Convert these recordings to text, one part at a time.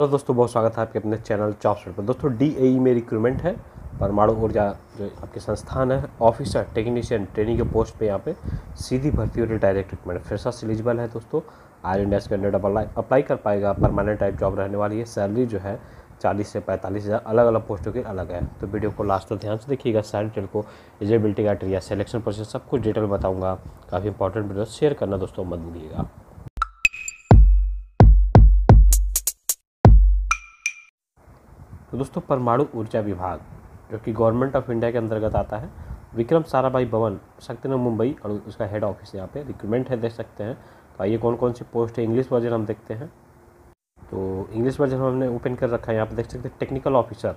तो दोस्तों, बहुत स्वागत है आपके अपने चैनल चॉप पर। दोस्तों डी e में रिक्रूटमेंट है। परमाणु ऊर्जा जो आपके संस्थान है ऑफिसर टेक्नीशियन ट्रेनिंग के पोस्ट पे यहाँ पे सीधी भर्ती और डायरेक्ट रिक्रूटमेंट फ्रेशर एलिजिबल है दोस्तों। आयर इंडिया स्टैंडर्ड अप्लाई अप्लाई कर पाएगा। परमानेंट टाइप जॉब रहने वाली है। सैलरी जो है, चालीस से पैंतालीस हज़ार। अलग अलग पोस्टों की अलग है। तो वीडियो को लास्ट तक ध्यान से देखिएगा। सारी डिटेल को एलिजिबिलिटी क्राइटेरिया सिलेक्शन प्रोसेस सब कुछ डिटेल बताऊँगा। काफ़ी इंपॉर्टेंट वीडियो शेयर करना दोस्तों, मत भूलिएगा। दोस्तों, परमाणु ऊर्जा विभाग, जो कि गवर्नमेंट ऑफ़ इंडिया के अंतर्गत आता है, विक्रम साराभाई भवन शक्तिनगर मुंबई, और उसका हेड ऑफ़िस यहाँ पे रिक्रूटमेंट है, देख सकते हैं। तो आइए कौन कौन सी पोस्ट है इंग्लिश वर्जन हम देखते हैं। तो इंग्लिश वर्जन हमने ओपन कर रखा है, यहाँ पे देख सकते हैं टेक्निकल ऑफिसर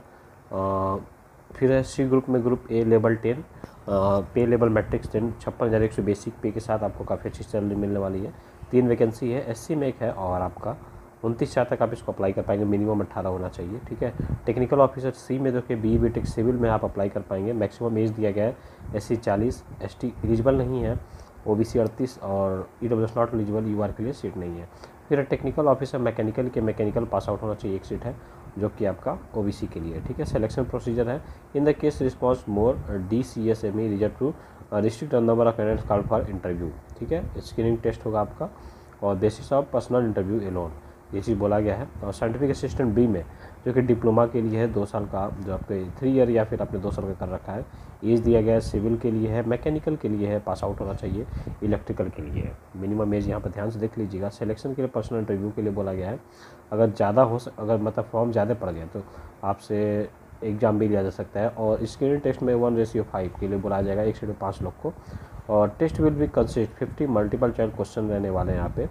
फिर है सी ग्रुप में group A level ten pay level matrix ten छप्पन हज़ार एक सौ बेसिक पे के साथ आपको काफ़ी अच्छी सैलरी मिलने वाली है। तीन वैकेंसी है एससी में एक है और आपका उनतीस चार तक आप इसको अप्लाई कर पाएँगे। मिनिमम अट्ठारह होना चाहिए, ठीक है? टेक्निकल ऑफिसर सी में देखिए बी बी टेक सिविल में आप अप्लाई कर पाएँगे। मैक्सिमम एज दिया गया है एस सी चालीस एस टी एलिजिबल नहीं है। ओ बी सी अड़तीस और E W S not eligible U R के लिए सीट नहीं है। फिर टेक्निकल ऑफिसर मैकेनिकल के मैकेनिकल पास आउट होना चाहिए, एक सीट है, जो कि आपका ओ बी सी के लिए ठीक है? सिलेक्शन प्रोसीजर है। In the case response more D C S M E result to restrict number of candidates call for interview ठीक है? स्क्रीनिंग टेस्ट होगा आपका और basis of personal interview alone ये चीज़ बोला गया है। और साइंटिफिक असिस्टेंट बी में, जो कि डिप्लोमा के लिए है, दो साल का, जो आपके थ्री ईयर या फिर आपने दो साल का कर रखा है। एज दिया गया है सिविल के लिए है मैकेनिकल के लिए है पास आउट होना चाहिए इलेक्ट्रिकल के लिए है। मिनिमम एज यहाँ पर ध्यान से देख लीजिएगा। सिलेक्शन के लिए पर्सनल इंटरव्यू के लिए बोला गया है। अगर ज़्यादा हो अगर मतलब फॉर्म ज़्यादा पड़ गया तो आपसे एग्ज़ाम भी लिया जा सकता है। और स्क्रीनिंग टेस्ट में वन रेशियो फाइव के लिए बुलाया जाएगा, एक से पाँच लोग को। और टेस्ट विल भी consist fifty multiple child question रहने वाले हैं यहाँ पे।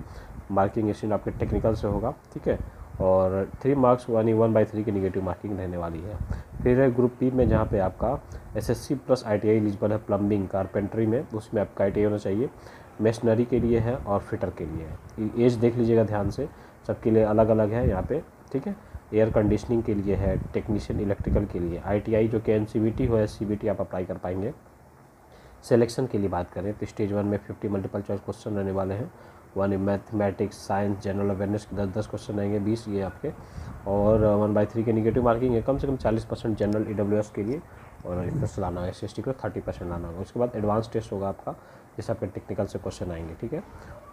मार्किंग एशियन आपके टेक्निकल से होगा, ठीक है? और three marks one one by three की निगेटिव मार्किंग रहने वाली है। फिर है ग्रुप पी में जहाँ पे आपका एसएससी प्लस आईटीआई एलिजिबल है प्लम्बिंग कारपेंट्री में, उसमें आपका आईटीआई होना चाहिए। मशीनरी के लिए है और फिटर के लिए है। एज देख लीजिएगा ध्यान से, सबके लिए अलग अलग है यहाँ पे, ठीक है? एयर कंडीशनिंग के लिए है टेक्नीशियन इलेक्ट्रिकल के लिए। आईटीआई जो कि एन हो सी आप अप्लाई कर पाएँगे। सिलेक्शन के लिए बात करें तो स्टेज वन में फिफ्टी मल्टीपल चॉइस क्वेश्चन रहने वाले हैं। One mathematics science general awareness के दस दस क्वेश्चन आएँगे, बीस ये आपके। और वन बाई थ्री के निगेटिव मार्किंग है, कम से कम चालीस परसेंट जनरल ईडब्ल्यूएस के लिए। और इंटरेस्ट लाना है एस को थर्टी परसेंट लाना होगा। उसके बाद एडवांस टेस्ट होगा आपका, जैसे आपके टेक्निकल से क्वेश्चन आएँगे, ठीक है?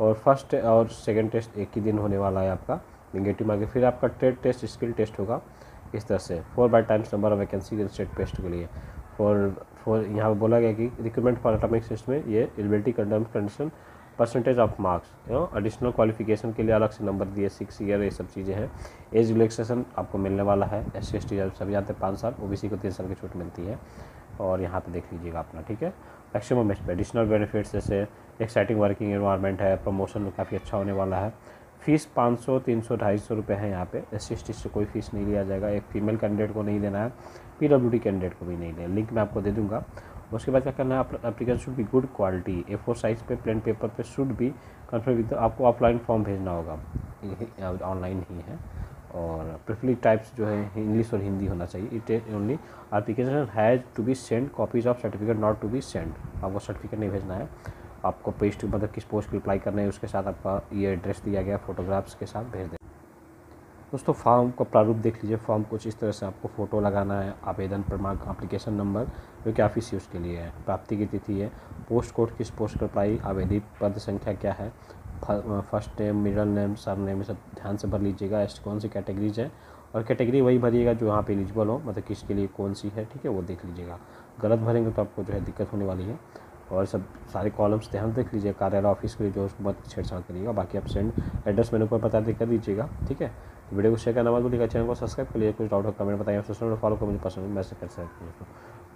और फ़र्स्ट और सेकेंड टेस्ट एक ही दिन होने वाला है आपका निगेटिव मार्किंग फिर आपका ट्रेड टेस्ट स्किल टेस्ट होगा, इस तरह से। Four by times number of vacancy state test के लिए। फॉर फॉर यहाँ पर बोला गया कि रिक्रूटमेंट फॉर एटॉमिक सिस्टम में ये eligibility condition percentage of marks additional qualification के लिए अलग से नंबर दिए सिक्स ईयर ये सब चीज़ें हैं। एज रिलैक्सेशन आपको मिलने वाला है। एस सी एस टी सभी जाते हैं पाँच साल ओ बी सी को तीन साल की छूट मिलती है। और यहाँ पे देख लीजिएगा अपना, ठीक है? मैक्सिमम एडिशनल बेनिफिट्स जैसे एक्साइटिंग वर्किंग इन्वायरमेंट है प्रमोशन काफ़ी अच्छा होने वाला है। फ़ीस पाँच सौ, तीन सौ, ढाई सौ रुपये है यहाँ पे। एस सी एस टी से कोई फ़ीस नहीं लिया जाएगा। एक फीमेल कैंडिडेट को नहीं देना है पी डब्ल्यू डी कैंडिडेट को भी नहीं देना लिंक मैं आपको दे दूँगा। उसके बाद क्या करना है application should be good quality A four size पे प्लेन पेपर पे शुड भी कन्फर्म विद आपको ऑफलाइन फॉर्म भेजना होगा। ऑनलाइन ही है। और प्रिफली टाइप्स जो है इंग्लिश और हिंदी होना चाहिए। It only application has to be send copies of certificate not to be send आपको सर्टिफिकेट नहीं भेजना है। आपको पेस्ट मतलब किस पोस्ट पर अप्लाई करना है, उसके साथ आपका ये एड्रेस दिया गया फोटोग्राफ्स के साथ भेज दें दोस्तों फॉर्म का प्रारूप देख लीजिए। फॉर्म कुछ इस तरह से आपको फ़ोटो लगाना है, आवेदन प्रमाण एप्लीकेशन नंबर जो कि ऑफ़िस यूज़ के लिए है। प्राप्ति की तिथि है। पोस्ट कोड किस पोस्ट पर पाई आवेदित पद संख्या क्या है? First name middle name surname सब ध्यान से भर लीजिएगा। कौन सी कैटेगरीज है? और कैटेगरी वही भरिएगा जो यहाँ पे एलिजिबल हो मतलब किसके लिए, कौन सी है? ठीक है, वो देख लीजिएगा। गलत भरेंगे तो आपको जो है दिक्कत होने वाली है। और सब सारे कॉलम्स ध्यान देख लीजिए, कार्यालय ऑफ़िस के लिए जो मत छेड़छाड़ करिएगा बाकी आप सेंड एड्रेस मैंने पर बता दे कर दीजिएगा, ठीक है? तो वीडियो को शेयर करना मत भूलिएगा चैनल को सब्सक्राइब कर लीजिए, कुछ डाउट हो कमेंट बताइए सोशल मीडिया फॉलो कर, मुझे पसंद मैसेज कर सकते हैं।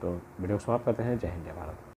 तो वीडियो को समाप्त करते हैं, जय हिंद, जय भारत।